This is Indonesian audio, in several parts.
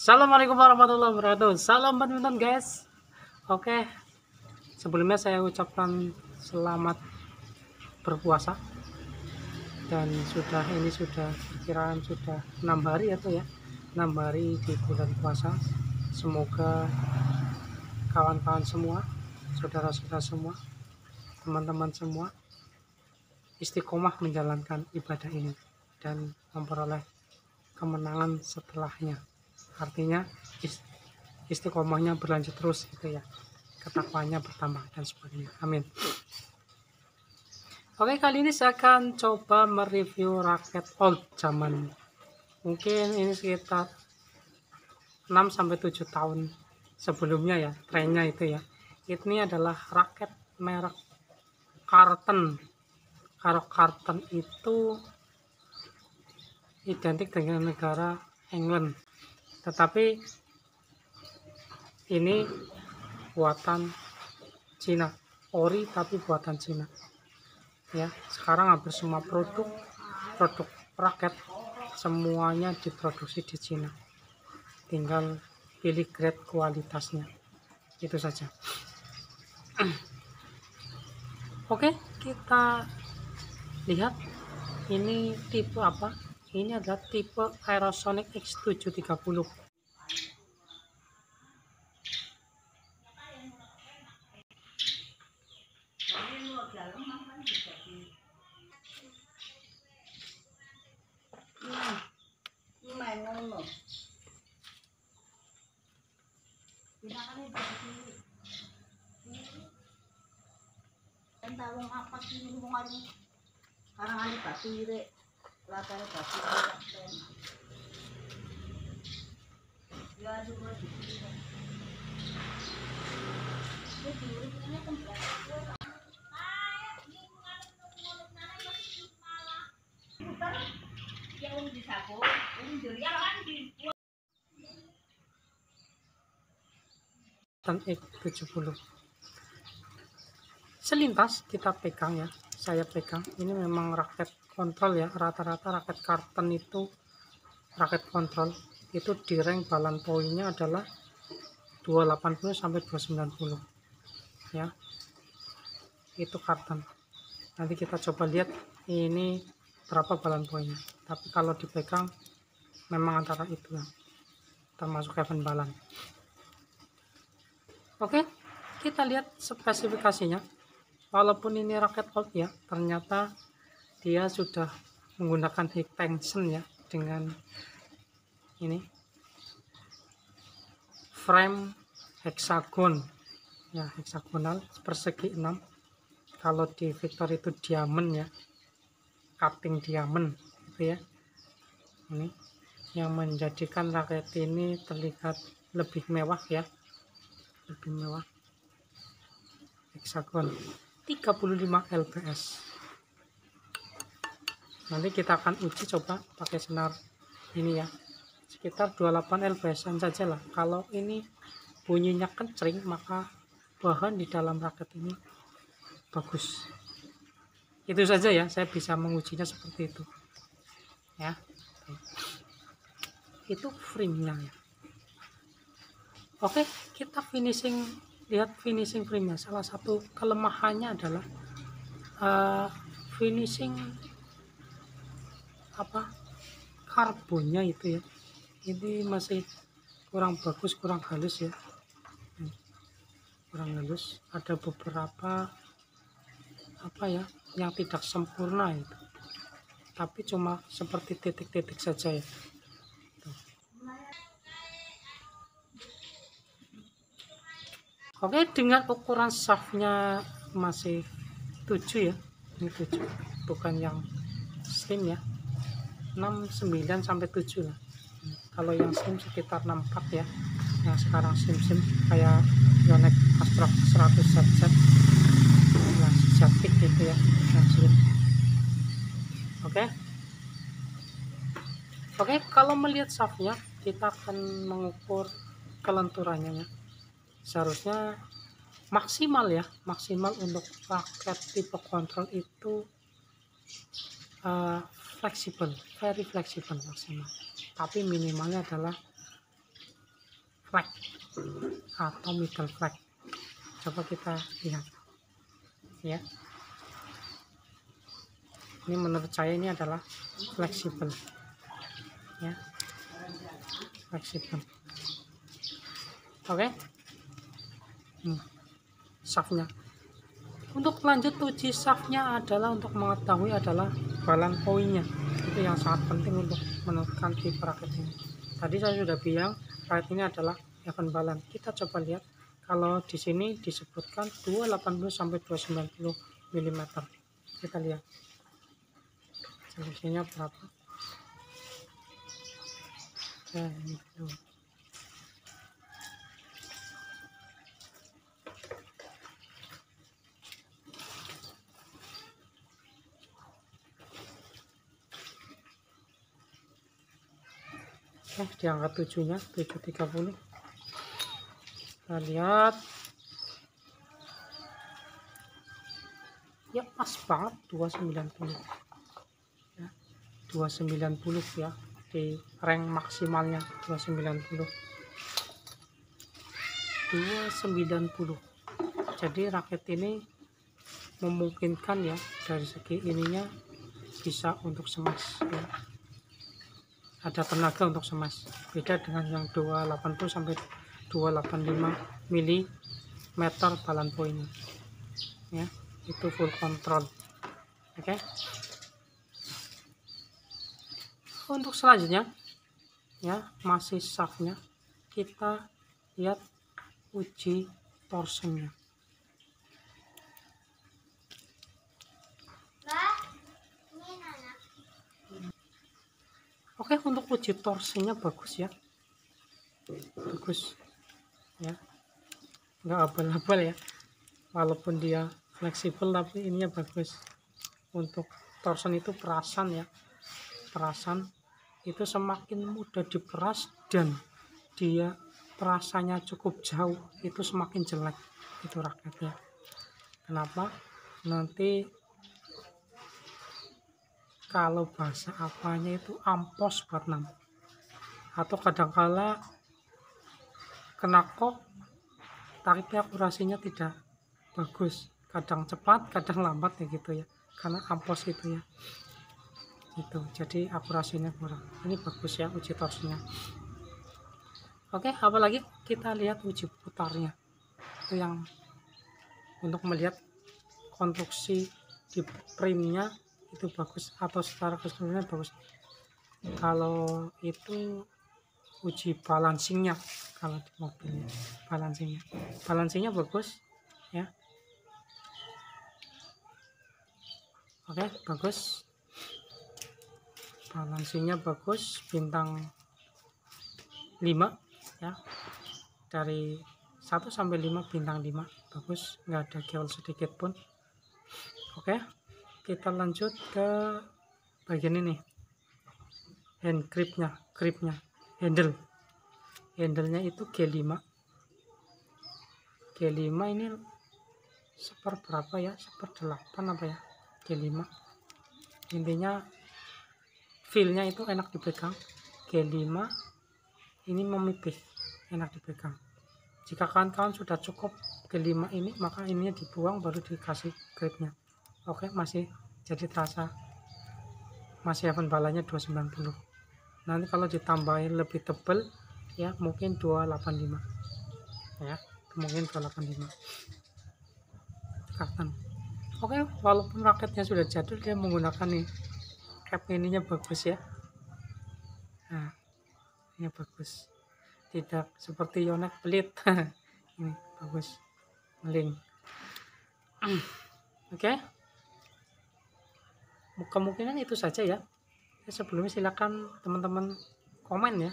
Assalamualaikum warahmatullahi wabarakatuh. Salam badminton guys. Oke. Sebelumnya saya ucapkan selamat berpuasa. Dan sudah ini sudah perkiraan sudah enam hari atau ya enam hari di bulan puasa. Semoga kawan-kawan semua, saudara-saudara semua, teman-teman semua istiqomah menjalankan ibadah ini dan memperoleh kemenangan setelahnya artinya istiqomahnya berlanjut terus gitu ya. Ketakwanya bertambah dan sebagainya. Amin. Oke kali ini saya akan coba mereview raket old zaman. Mungkin ini sekitar 6 sampai 7 tahun sebelumnya ya trennya itu ya. Ini adalah raket merek Carton. Kalau Carton itu identik dengan negara England tetapi ini buatan Cina. Ori tapi buatan Cina. Ya sekarang hampir semua produk produk raket semuanya diproduksi di Cina. Tinggal pilih grade kualitasnya. Itu saja. Oke kita lihat ini tipe apa ini adalah tipe Aerosonic X730 Tawang apa sih ngomong hari? Karang ani batire. Latane batire. Ya aduh kok dikira. Ini diurutnya kembali. Yang di saku, ini durian di dan X70 selintas kita pegang ya saya pegang ini memang raket kontrol ya. Rata-rata raket karton itu raket kontrol itu di rank balan poinnya adalah 280 sampai 290 ya. Itu karton nanti kita coba lihat ini berapa balan poinnya. Tapi kalau dipegang memang antara itu ya. Termasuk Kevin balan. Oke kita lihat spesifikasinya. Walaupun ini raket old ya ternyata dia sudah menggunakan high tension ya dengan ini. Frame hexagon. Ya hexagonal persegi 6 kalau di Victor itu diamond ya cutting diamond gitu ya. Ini yang menjadikan raket ini terlihat lebih mewah ya. Lebih mewah. Hexagon 35 lps nanti kita akan uji coba pakai senar ini ya. Sekitar 28 lps saja lah. Kalau ini bunyinya kencring maka bahan di dalam raket ini bagus. Itu saja ya saya bisa mengujinya seperti itu. Ya. Itu framenya ya. Oke kita finishing lihat finishing frame salah satu kelemahannya adalah uh, finishing apa karbonnya itu ya. Ini masih kurang bagus kurang halus ya. Kurang halus. Ada beberapa apa ya yang tidak sempurna itu. Tapi cuma seperti titik-titik saja ya. Oke dengan ukuran shaftnya masih 7 ya. Ini 7 bukan yang slim ya 69 sampai 7 lah. Kalau yang slim sekitar 64 ya. Yang sekarang slim-slim kayak Yonex Astro 100 set yang Zatik gitu ya yang oke? Oke kalau melihat shaftnya kita akan mengukur kelenturannya ya. Seharusnya maksimal ya maksimal untuk paket tipe kontrol itu uh, fleksibel very fleksibel maksimal. Tapi minimalnya adalah flag atau middle flag. Coba kita lihat. Ya. Ini menurut saya ini adalah fleksibel. Ya. Fleksibel. Oke. Hmm. shaftnya untuk lanjut uji shaftnya adalah untuk mengetahui adalah balan poinnya. Itu yang sangat penting untuk menentukan tipe raket ini. Tadi saya sudah bilang raket ini adalah event balan kita coba lihat kalau di sini disebutkan 280 sampai 290 mm kita lihat. Selisihnya berapa? Oke, ini dulu. Oke, di angka 7 nya 730 kita lihat. Ya pas banget 290 ya 290 ya di rank maksimalnya 290 290 jadi raket ini memungkinkan ya dari segi ininya bisa untuk semas ya ada tenaga untuk semas. Beda dengan yang 280 sampai 285 mm balan poinnya ya itu full control. Oke. Okay? untuk selanjutnya ya masih shaftnya kita lihat uji torsinya Oke untuk uji torsinya bagus ya. Bagus. Ya. Nggak abal-abal ya. Walaupun dia fleksibel tapi ininya bagus. Untuk torsion itu perasan ya. Perasan. Itu semakin mudah diperas dan dia perasanya cukup jauh itu semakin jelek itu raketnya. Kenapa? Nanti kalau bahasa apanya itu ampos buat atau kadangkala kena kok tapi akurasinya tidak bagus. Kadang cepat kadang lambat ya gitu ya. Karena ampos itu ya. Itu jadi akurasinya kurang. Ini bagus ya uji torsinya oke apalagi kita lihat uji putarnya. Itu yang untuk melihat konstruksi di primnya itu bagus. Atau secara keseluruhannya bagus. Kalau itu uji balancingnya kalau di mobilnya. Balancingnya. Balancingnya bagus ya. Oke bagus. Balancingnya bagus bintang 5 ya. Dari 1 sampai 5 bintang 5 bagus. Nggak ada geol sedikit pun. Oke kita lanjut ke bagian ini. Hand gripnya gripnya. Handle. Handlenya itu G5 G5 ini seper berapa ya? Seper 8 apa ya? G5 intinya feelnya itu enak dipegang. G5 ini memipih enak dipegang. Jika kawan-kawan sudah cukup G5 ini maka ininya dibuang baru dikasih gripnya oke masih jadi terasa. Masih event balanya 290 nanti kalau ditambahin lebih tebal ya mungkin 285 ya mungkin 285 karton oke walaupun raketnya sudah jadul dia menggunakan nih cap ininya bagus ya. Nah ini bagus. Tidak seperti Yonex pelit. Ini bagus. Meling. Oke. okay kemungkinan itu saja ya. Sebelumnya silakan teman-teman komen ya.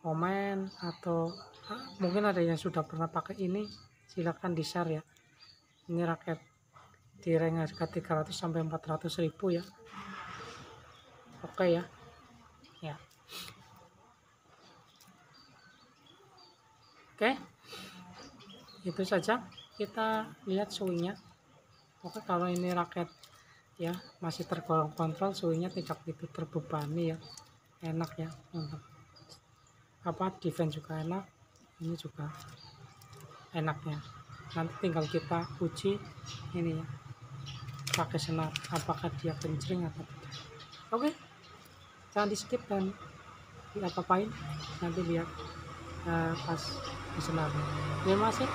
Komen atau ah, mungkin ada yang sudah pernah pakai ini silakan di share ya. Ini raket di rank harga 300 sampai 400 ribu ya. Oke ya. Ya. Oke. Itu saja. Kita lihat suhunya oke kalau ini raket ya masih tergolong kontrol suhunya tidak begitu terbebani ya. Enak ya untuk apa defense juga enak ini juga enaknya nanti tinggal kita uji ini ya pakai senar apakah dia kencing atau tidak. Oke jangan di skip dan diapa-apain nanti biar eh, pas di senar terima kasih